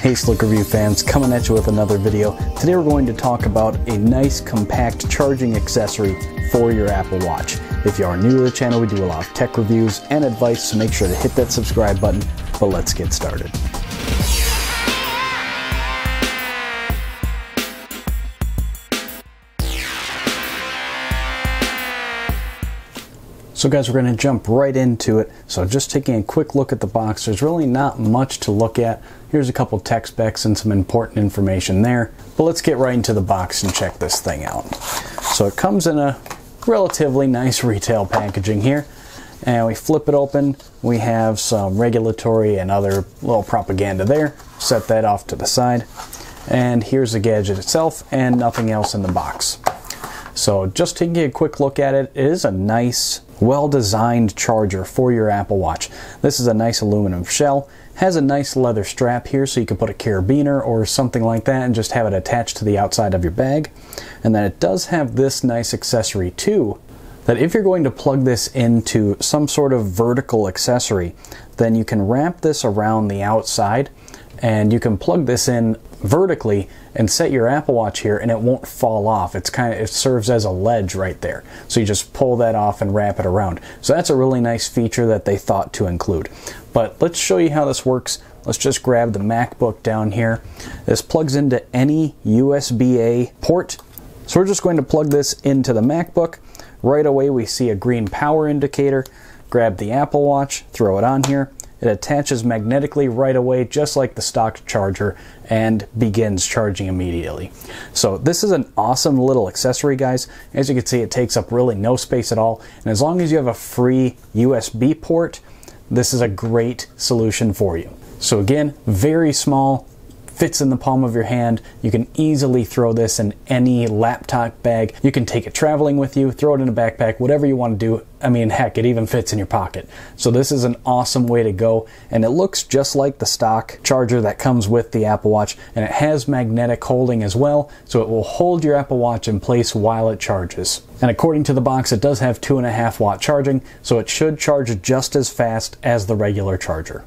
Hey Slick Review fans, coming at you with another video. Today we're going to talk about a nice compact charging accessory for your Apple Watch. If you are new to the channel, we do a lot of tech reviews and advice, so make sure to hit that subscribe button, but let's get started. So guys, we're going to jump right into it. So just taking a quick look at the box, there's really not much to look at. Here's a couple tech specs and some important information there. But let's get right into the box and check this thing out. So it comes in a relatively nice retail packaging here. And we flip it open, we have some regulatory and other little propaganda there. Set that off to the side. And here's the gadget itself and nothing else in the box. So just taking a quick look at it, it is a nice well-designed charger for your Apple Watch. This is a nice aluminum shell, has a nice leather strap here so you can put a carabiner or something like that and just have it attached to the outside of your bag. And then it does have this nice accessory too, that if you're going to plug this into some sort of vertical accessory, then you can wrap this around the outside and you can plug this in vertically and set your Apple Watch here and it won't fall off. It's kind of it serves as a ledge right there. So you just pull that off and wrap it around. So that's a really nice feature that they thought to include. But let's show you how this works. Let's just grab the MacBook down here. This plugs into any USB-A port. So we're just going to plug this into the MacBook. Right away we see a green power indicator. Grab the Apple Watch, throw it on here it attaches magnetically right away, just like the stock charger, and begins charging immediately. So this is an awesome little accessory, guys. As you can see, it takes up really no space at all. And as long as you have a free USB port, this is a great solution for you. So again, very small, fits in the palm of your hand. You can easily throw this in any laptop bag. You can take it traveling with you, throw it in a backpack, whatever you want to do. I mean, heck, it even fits in your pocket. So this is an awesome way to go. And it looks just like the stock charger that comes with the Apple Watch. And it has magnetic holding as well. So it will hold your Apple Watch in place while it charges. And according to the box, it does have two and a half watt charging. So it should charge just as fast as the regular charger.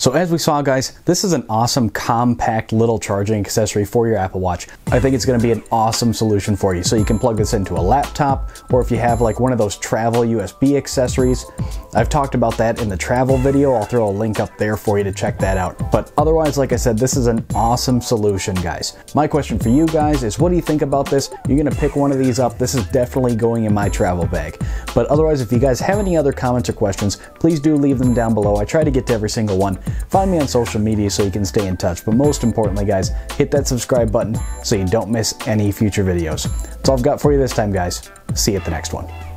So as we saw guys, this is an awesome compact little charging accessory for your Apple Watch. I think it's gonna be an awesome solution for you. So you can plug this into a laptop, or if you have like one of those travel USB accessories, I've talked about that in the travel video. I'll throw a link up there for you to check that out. But otherwise, like I said, this is an awesome solution, guys. My question for you guys is what do you think about this? You're gonna pick one of these up. This is definitely going in my travel bag. But otherwise, if you guys have any other comments or questions, please do leave them down below. I try to get to every single one. Find me on social media so you can stay in touch. But most importantly, guys, hit that subscribe button so you don't miss any future videos. That's all I've got for you this time, guys. See you at the next one.